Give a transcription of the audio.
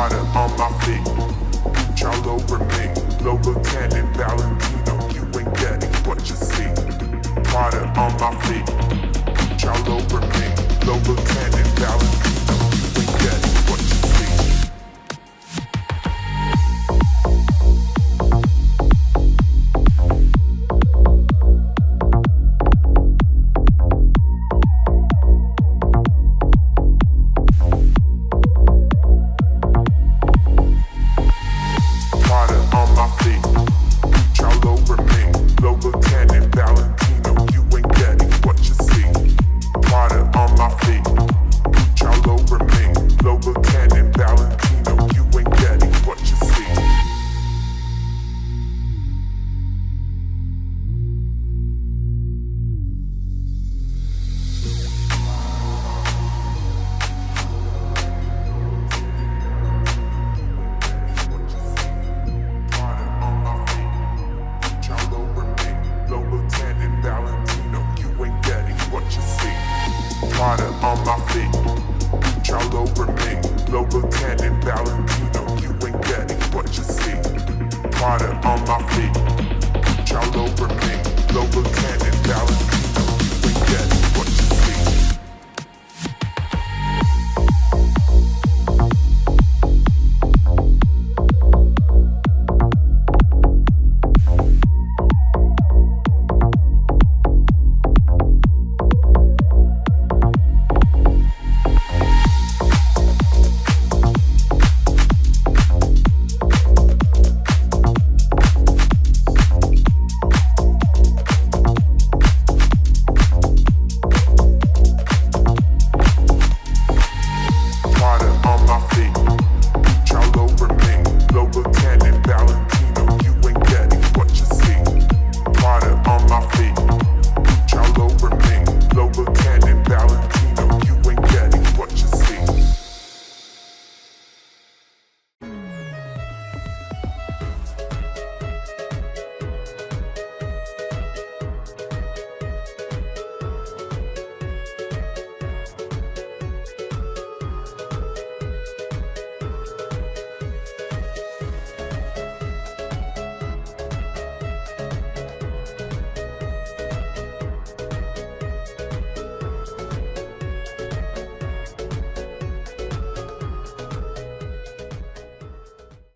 Prada on my feet. Gucci all over me. Lola Cannon, Valentino, you ain't getting what you see. Prada on my feet. Gucci all over me. Lola Cannon. Global